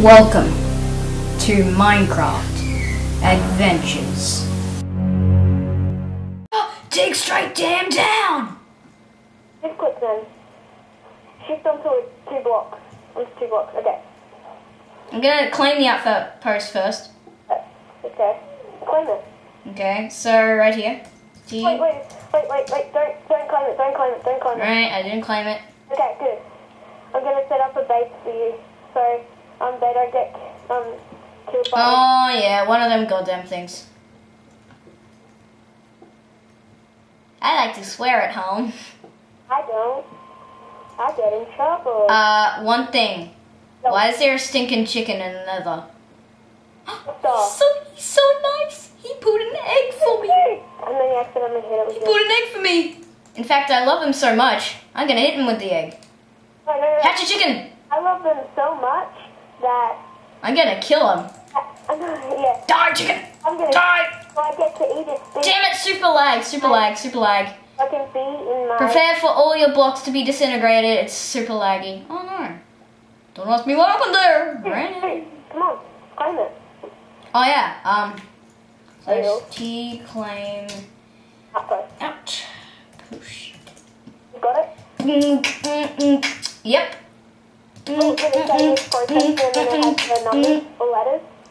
Welcome to Minecraft Adventures. Dig straight damn down! Just click then. Shift onto two blocks. Onto two blocks. Okay. I'm gonna claim the outpost first. Uh, Okay. Claim it. Okay, so right here. Wait, wait, wait, wait, wait. Don't, don't claim it. Don't claim it. Don't claim it. Right, I didn't claim it. Okay, good. I'm gonna set up a base for you, so um don't get um. Oh yeah, one of them goddamn things. I like to swear at home. I don't. I get in trouble. Uh, one thing. Why is there a stinking chicken in the nether? So he's so nice. He put an egg for me. And then you accidentally hit it with He put an egg for me. In fact, I love him so much. I'm gonna hit him with the egg. No, no, no. Hatch a chicken. I love them so much that. I'm gonna kill him. I, yeah, Die, chicken. I'm gonna. Die. So I get to eat thing. Damn it! Super lag. Super lag. Super lag. I can see in my. Prepare for all your blocks to be disintegrated. It's super laggy. Oh no. Don't ask me what happened there. Hey, come on, claim it. Oh yeah. Um. T claim. Ouch. Push. You got it? Mm, mm, mm. Yep.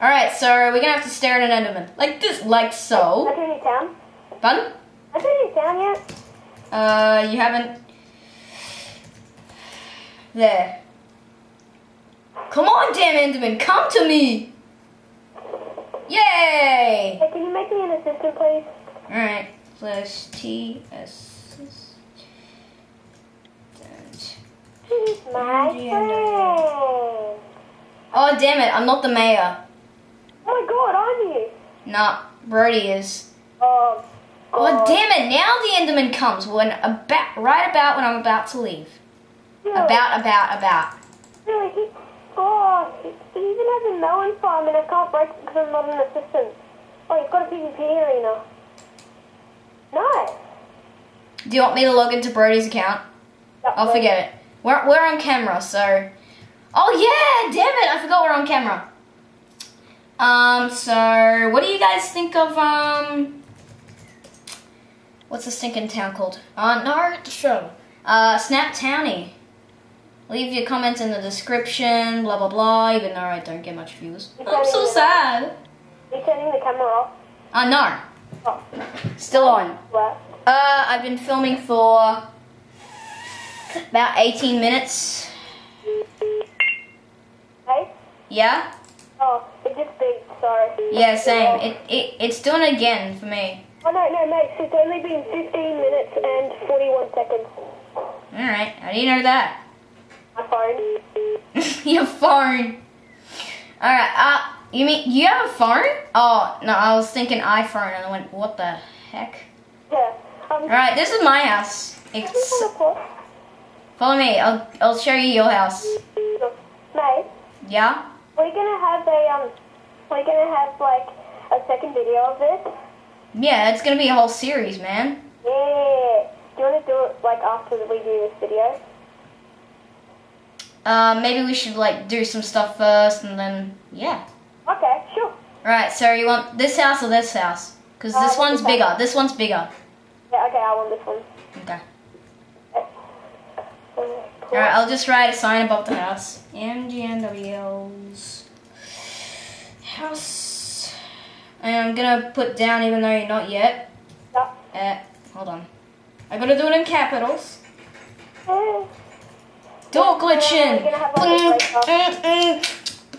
Alright, so we're gonna have to stare at an Enderman. Like this, like I so. turn you down? Fun? I turn you down yet? Uh, you haven't. There. Come on, damn Enderman, come to me! Yay! Hey, can you make me an assistant, please? Alright, slash T S. He's my friend. Oh, damn it, I'm not the mayor. Oh my god, aren't you? Nah, Brody is. Oh, Oh, damn it, now the Enderman comes when about, right about when I'm about to leave. Really? About, about, about. Really? He, oh, he, he even has a melon farm and I can't break it because I'm not an assistant. Oh, he's got a PvP arena. Nice. Do you want me to log into Brody's account? Yeah, I'll well, forget it. We're, we're on camera, so. Oh yeah, damn it! I forgot we're on camera. Um, so what do you guys think of um? What's the stinking town called? Uh, no, show. Uh, Snap Towny. Leave your comments in the description. Blah blah blah. Even though I don't get much views. I'm so sad. You turning the camera off? Uh, no, Oh, still on. left. Uh, I've been filming for about 18 minutes. Hey? Yeah? Oh, it just beeped, sorry. Yeah, same. It, it it's doing it again for me. Oh no, no, mate, it's only been 15 minutes and 41 seconds. Alright, how do you know that? My phone. Your phone. Alright, uh, you mean, you have a phone? Oh, no, I was thinking iPhone and I went, what the heck? Yeah. Um, Alright, this is my house. It's, call the port? Follow me, I'll, I'll show you your house. Mate, Yeah? we're gonna have a, um, we're gonna have, like, a second video of this. Yeah, it's gonna be a whole series, man. Yeah. Do you want to do it, like, after we do this video? Uh, maybe we should, like, do some stuff first and then, yeah. Okay, sure. Right. so you want this house or this house? Because Uh, this one's bigger. This one's bigger. Yeah, okay, I want this one. Okay. Alright, I'll just write a sign above the house. MGNWL's house. And I'm gonna put down, even though you're not yet. Yeah. Uh, hold on. I gotta do it in capitals. Yeah. Door glitching. We're gonna have like a break up. Mm, mm,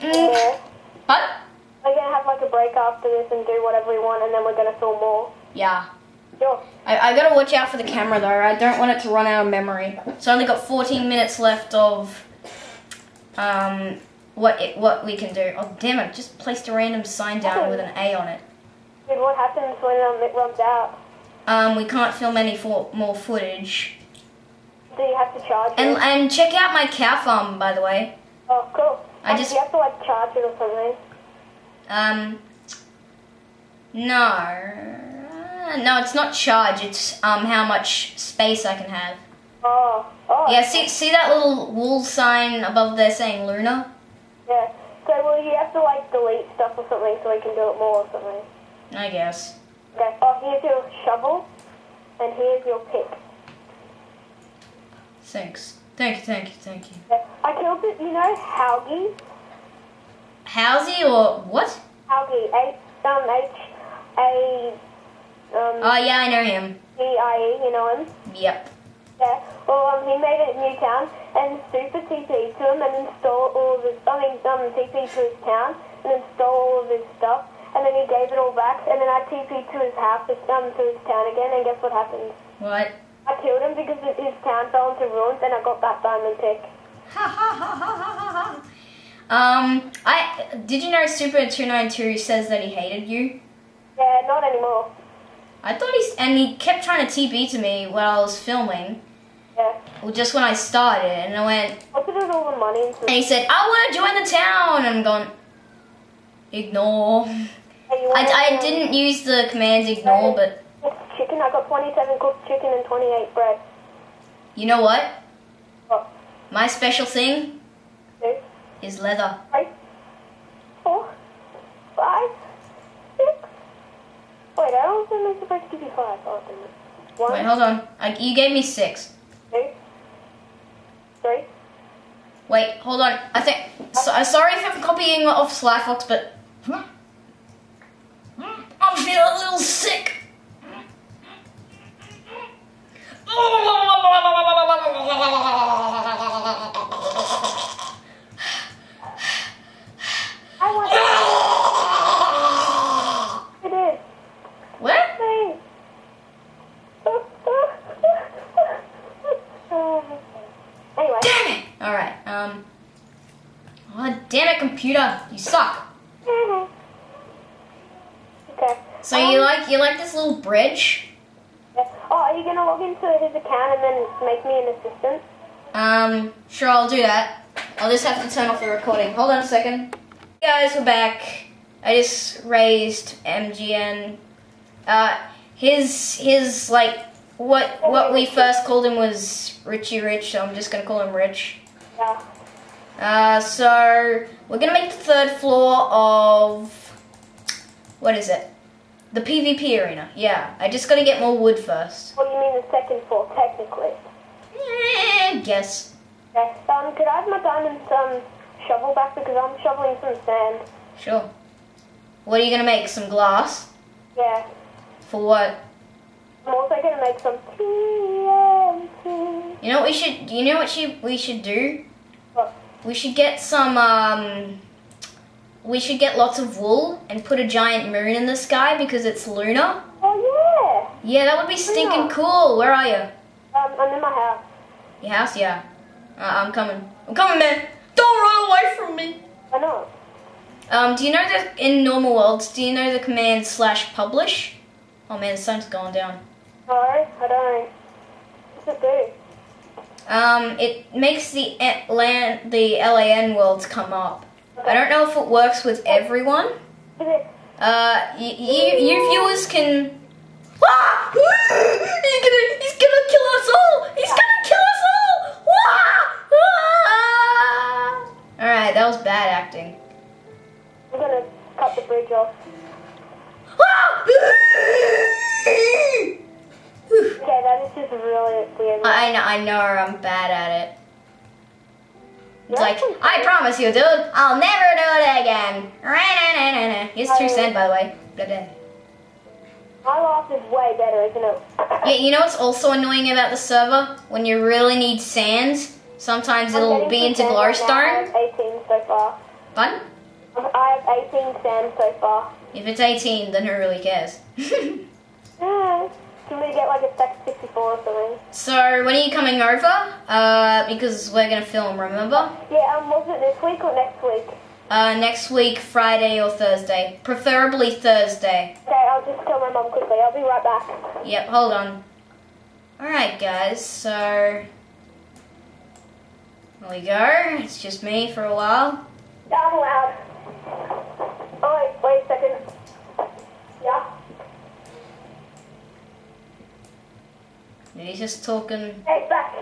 mm. What? We're gonna have like a break after this and do whatever we want, and then we're gonna film more. Yeah. I, I gotta watch out for the camera though. I don't want it to run out of memory. So I only got 14 minutes left of um what it, what we can do. Oh damn it! Just placed a random sign down with an A on it. Dude, what happens when um, it runs out? Um, we can't film any for, more footage. Do you have to charge And it? and check out my cow farm by the way. Oh, cool. I just- Do you have to like charge it or something? Um, no, no, it's not charge. It's um how much space I can have. Oh, oh. Yeah, see see that little wool sign above there saying Luna? Yeah. So will you have to like delete stuff or something so we can do it more or something. I guess. Okay. Oh, here's your shovel, and here's your pick. Thanks. Thank you, thank you, thank you. Okay. I killed it. You know Haugie? Howsy or what? Haugie. H um H A um Oh yeah, I know him. G I E. You know him? Yep. Yeah. Well, um, he made it new town and super TP to him and installed all of his. I mean, um, TP to his town and installed all of his stuff. And then he gave it all back. And then I TP to his house, um, to his town again. And guess what happened? What? I killed him because his town fell into ruins, and I got that diamond pick. Ha ha ha ha ha ha ha. um, I did you know Super two nine two says that he hated you? Yeah, not anymore. I thought he's and he kept trying to TP to me while I was filming. Yeah. Well, just when I started, and I went, to do all the money and he said, "I want to join the town," and I'm going, ignore. Hey, you want I, I didn't use the command ignore, but chicken. I got 27 cooked chicken and 28 bread. you know what? What? My special thing Two, is leather. three, four, five. Wait, I don't think I'm supposed to give you five. Oh. One, Wait, hold on. I, you gave me six. two, three. Wait, hold on. I think. So, I'm sorry if I'm copying off Slyfox, but hmm? Hmm? I'm feeling a little sick. I want it. is. What? Thanks. anyway. Damn it! All right. Um. Oh, damn it, computer! You suck. Okay. So Um, you like you like this little bridge? yeah. Oh, are you gonna log into his account and then make me an assistant? Um, sure, I'll do that. I'll just have to turn off the recording. Hold on a second. Hey guys, we're back. I just raised MGN. Uh, his his like what what we first called him was Richie Rich, so I'm just gonna call him Rich. Yeah. Uh, so we're gonna make the third floor of what is it? The PvP arena. Yeah, I just gotta get more wood first. What do you mean the second floor, technically? Eh, guess. Okay. Um, could I have my diamond um shovel back because I'm shoveling some sand. Sure. What are you gonna make? Some glass? Yeah. For what? I'm also gonna make some TNT. You know what we should. You know what she, we should do? What? We should get some. Um, we should get lots of wool and put a giant moon in the sky because it's lunar. Oh Yeah, Yeah, that would be stinking cool. Where are you? Um, I'm in my house. Your house? Yeah. Uh, I'm coming. I'm coming, man. Don't run away from me. I know. Um, do you know that in normal worlds? Do you know the command slash publish? Oh man, the sun's going down. No, I don't. What's it do? Um, it makes the land, the LAN worlds come up. I don't know if it works with everyone. Uh, y- you, you viewers can. Ah! He's gonna, he's gonna kill us all! He's gonna kill us all! Ah! Ah! All right, that was bad acting. I'm gonna cut the bridge off. Ah! Okay, that is just really weird. I know, I know, I'm bad at it. It's like, I promise you, dude, I'll never do it again. Here's true sand, by the way. Blah, uh, blah. My life is way better, isn't it? Yeah, you know what's also annoying about the server? When you really need sands, sometimes I'm it'll be into sand right now. I glowstone. have 18 so far. Fun? Um, I have 18 sand so far. If it's 18, then who really cares? Yeah. Do you want me to get like a stack 64 or something? so, when are you coming over? Uh, because we're gonna film, remember? Yeah, um, was it this week or next week? Uh, next week, Friday or Thursday. Preferably Thursday. Okay, I'll just tell my mum quickly. I'll be right back. Yep, hold on. Alright, guys, so. There we go. It's just me for a while. I'm loud. Oh, wait, wait a second. Yeah? And he's just talking. Hey, back.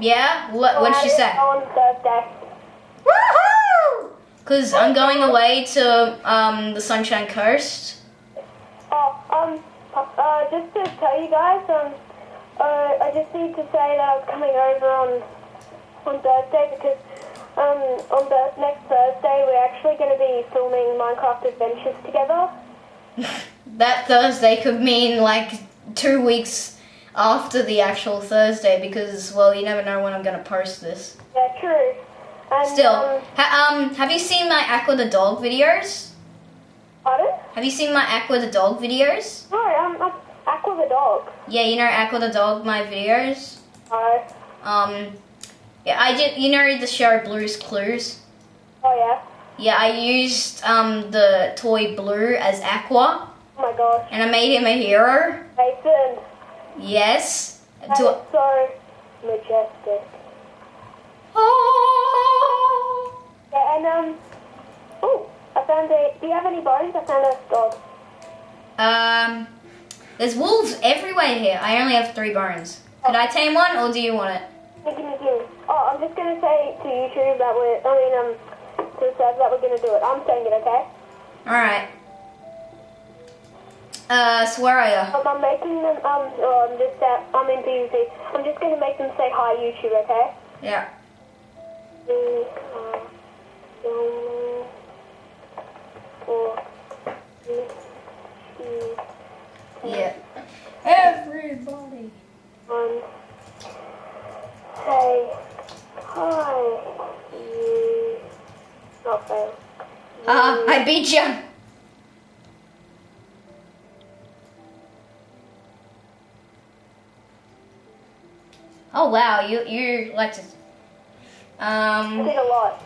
Yeah? What, what'd she say? On Thursday. Woohoo! Because I'm going away to um, the Sunshine Coast. Oh, um, uh, just to tell you guys, um, uh, I just need to say that I was coming over on on Thursday because um, on the next Thursday we're actually going to be filming Minecraft Adventures together. That Thursday could mean like two weeks after the actual Thursday because, well, you never know when I'm going to post this. Yeah, true. And, Still, um, ha- um, have you seen my Aqua the Dog videos? pardon? Have you seen my Aqua the Dog videos? No, um, Aqua the dog. Yeah, you know Aqua the Dog, my videos? Oh, Um, yeah, I did, you know the show Blue's Clues? oh yeah. Yeah, I used um, the toy Blue as Aqua, Oh my gosh. and I made him a hero. Mason, Yes. that To, is so majestic. oh. Yeah, and um, oh, I found a. Do you have any bones? I found a dog. Um, there's wolves everywhere here. I only have three bones. Could I tame one, or do you want it? Oh, I'm just gonna say to YouTube that we're. I mean, um, to the server that we're gonna do it. I'm saying it, okay? All right. Uh, so where are you? Um, I'm making them. Um, oh, I'm just. Uh, I'm in PvP. I'm just gonna make them say hi, YouTube, okay? Yeah. We are filming for YouTube. Yeah. Everybody. Um, say hi. You. Not fail. Uh, I beat you. Oh wow, you you like to. I Um. did a lot.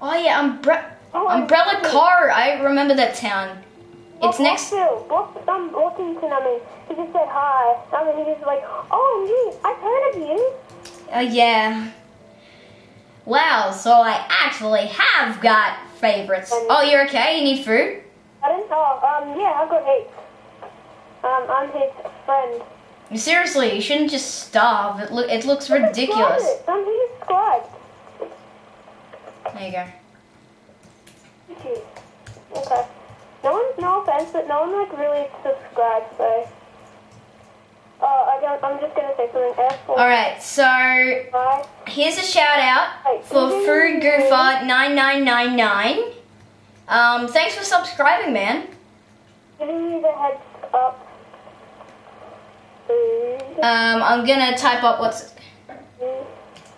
Oh yeah, Umbre- Oh, I Umbrella. Car. I remember that town. It's Oh, next. Brock, um, I mean. He just said hi. I mean, he just like, oh, you, I've heard of you. Oh yeah. Wow, so I actually have got favorites. Oh, you're okay? You need food? I didn't, oh, um, yeah, I've got heaps. Um, I'm his friend. Seriously, you shouldn't just starve. It, look, it looks ridiculous. I'm he subscribed. There you go. Jeez. Okay. No one, no offense, but no one like really subscribed, so. Oh, I don't, I'm just gonna say something. F4. Alright, so Bye. Here's a shout out for Food Goofer 9999. Um, thanks for subscribing, man. Giving you the heads up. Um, I'm gonna type up what's.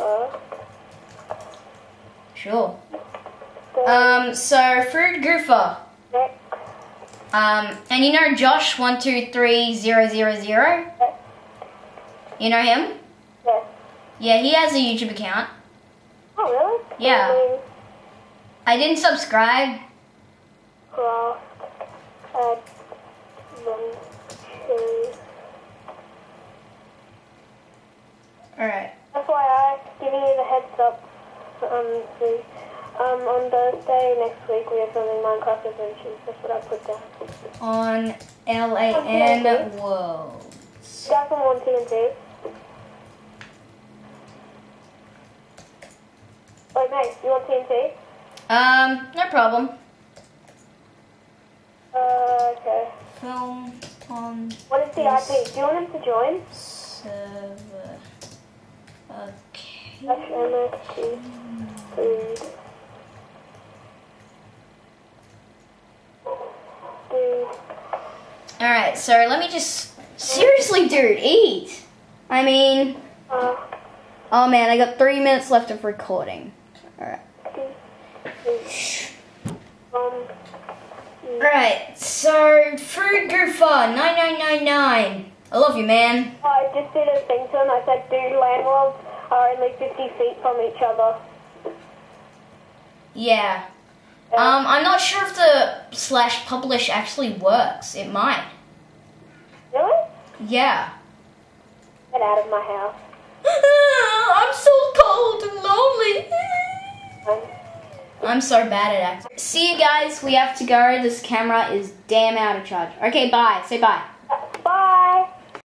Uh, Sure. so Um, so Food Goofer. Um, and you know Josh one two three zero zero zero. You know him? Yeah, he has a YouTube account. Oh, really? Yeah. I I didn't subscribe. craft adventures. All right. FYI, giving you the heads up. Um, see, um, on Thursday next week we are filming Minecraft Adventures. That's what I put down. On L A N World. You guys want TNT? Wait, mate, you want TNT? Um, no problem. Uh, okay. Film on What is the IP? Do you want him to join? server. Okay. Slash MST food. Dude. All right. So let me just seriously, dude, eat. I mean, Uh, oh man, I got three minutes left of recording. All right. um, All right. So Food Goofer nine nine nine nine. I love you, man. I just did a thing to him. I said, dude, land worlds are only 50 feet from each other. Yeah. Um, I'm not sure if the slash publish actually works. It might. Really? Yeah. Get out of my house. I'm so cold and lonely. I'm so bad at acting. See you guys. We have to go. This camera is damn out of charge. Okay, bye. Say bye.